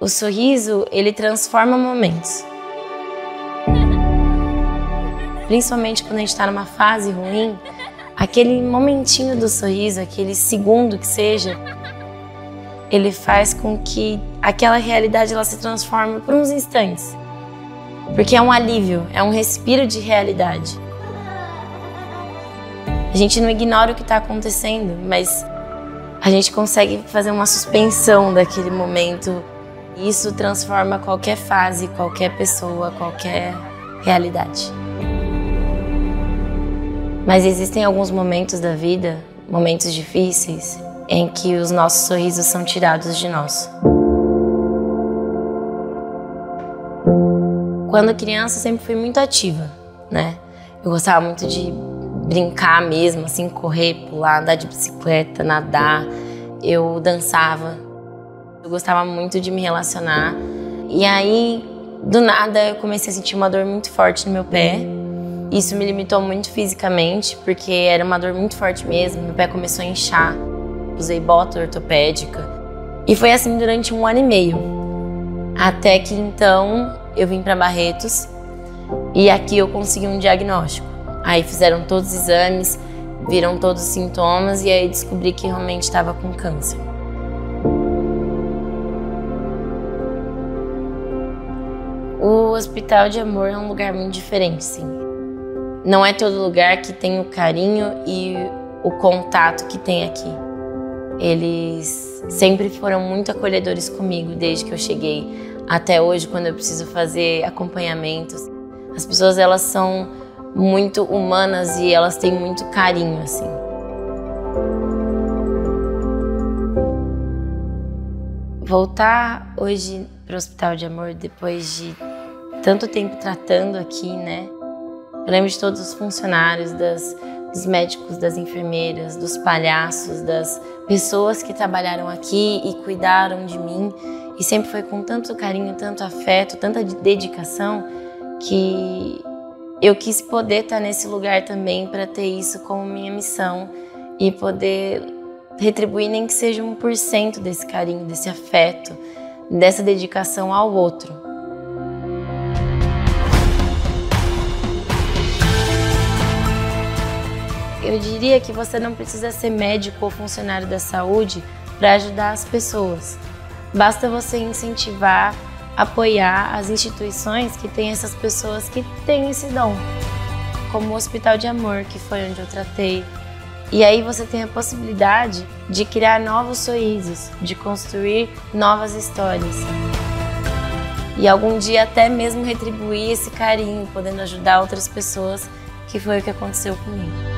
O sorriso, ele transforma momentos. Principalmente quando a gente está numa fase ruim, aquele momentinho do sorriso, aquele segundo que seja, ele faz com que aquela realidade ela se transforme por uns instantes. Porque é um alívio, é um respiro de realidade. A gente não ignora o que está acontecendo, mas a gente consegue fazer uma suspensão daquele momento. Isso transforma qualquer fase, qualquer pessoa, qualquer realidade. Mas existem alguns momentos da vida, momentos difíceis, em que os nossos sorrisos são tirados de nós. Quando criança, sempre fui muito ativa, né? Eu gostava muito de brincar mesmo, assim, correr, pular, andar de bicicleta, nadar. Eu dançava. Eu gostava muito de me relacionar. E aí, do nada, eu comecei a sentir uma dor muito forte no meu pé. Isso me limitou muito fisicamente, porque era uma dor muito forte mesmo. Meu pé começou a inchar. Usei bota ortopédica. E foi assim durante um ano e meio. Até que então eu vim para Barretos e aqui eu consegui um diagnóstico. Aí fizeram todos os exames, viram todos os sintomas e aí descobri que realmente estava com câncer. Hospital de Amor é um lugar muito diferente, sim. Não é todo lugar que tem o carinho e o contato que tem aqui. Eles sempre foram muito acolhedores comigo desde que eu cheguei até hoje quando eu preciso fazer acompanhamentos. As pessoas elas são muito humanas e elas têm muito carinho assim. Voltar hoje para o Hospital de Amor depois de tanto tempo tratando aqui, né? Eu lembro de todos os funcionários, das, dos médicos, das enfermeiras, dos palhaços, das pessoas que trabalharam aqui e cuidaram de mim. E sempre foi com tanto carinho, tanto afeto, tanta dedicação que eu quis poder estar nesse lugar também para ter isso como minha missão e poder retribuir nem que seja um por cento desse carinho, desse afeto, dessa dedicação ao outro. Eu diria que você não precisa ser médico ou funcionário da saúde para ajudar as pessoas. Basta você incentivar, apoiar as instituições que têm essas pessoas que têm esse dom, como o Hospital de Amor, que foi onde eu tratei, e aí você tem a possibilidade de criar novos sorrisos, de construir novas histórias. E algum dia até mesmo retribuir esse carinho, podendo ajudar outras pessoas, que foi o que aconteceu comigo.